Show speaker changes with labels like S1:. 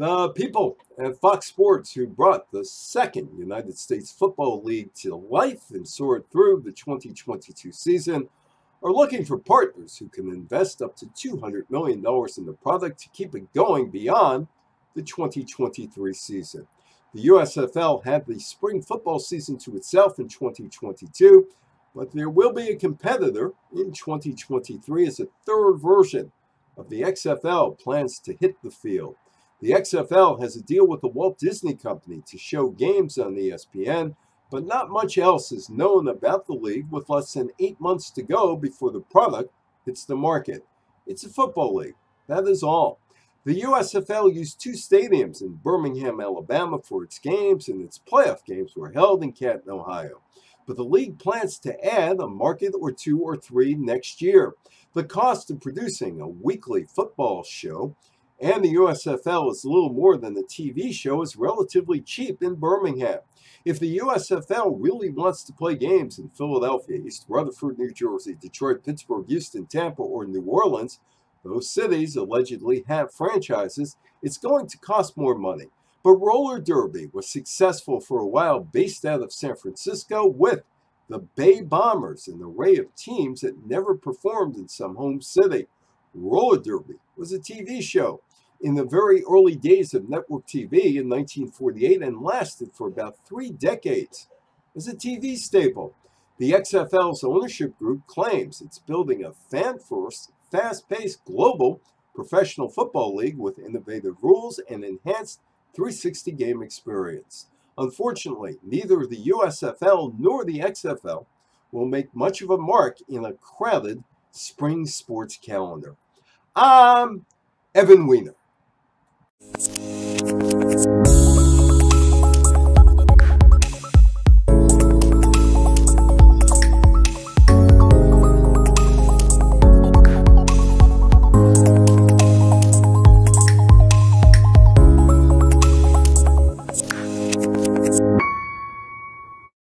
S1: The people at Fox Sports who brought the second United States Football League to life and soared through the 2022 season are looking for partners who can invest up to $200 million in the product to keep it going beyond the 2023 season. The USFL had the spring football season to itself in 2022, but there will be a competitor in 2023 as a third version of the XFL plans to hit the field. The XFL has a deal with the Walt Disney Company to show games on ESPN, but not much else is known about the league with less than eight months to go before the product hits the market. It's a football league. That is all. The USFL used two stadiums in Birmingham, Alabama for its games, and its playoff games were held in Canton, Ohio. But the league plans to add a market or two or three next year. The cost of producing a weekly football show and the USFL is a little more than the TV show is relatively cheap in Birmingham. If the USFL really wants to play games in Philadelphia, East Rutherford, New Jersey, Detroit, Pittsburgh, Houston, Tampa, or New Orleans, those cities allegedly have franchises, it's going to cost more money. But roller derby was successful for a while based out of San Francisco with the Bay Bombers, an array of teams that never performed in some home city. Roller derby was a TV show in the very early days of network TV in 1948 and lasted for about three decades as a TV staple. The XFL's ownership group claims it's building a fan first, fast paced global professional football league with innovative rules and enhanced 360 game experience. Unfortunately, neither the USFL nor the XFL will make much of a mark in a crowded spring sports calendar. I'm Evan Weiner.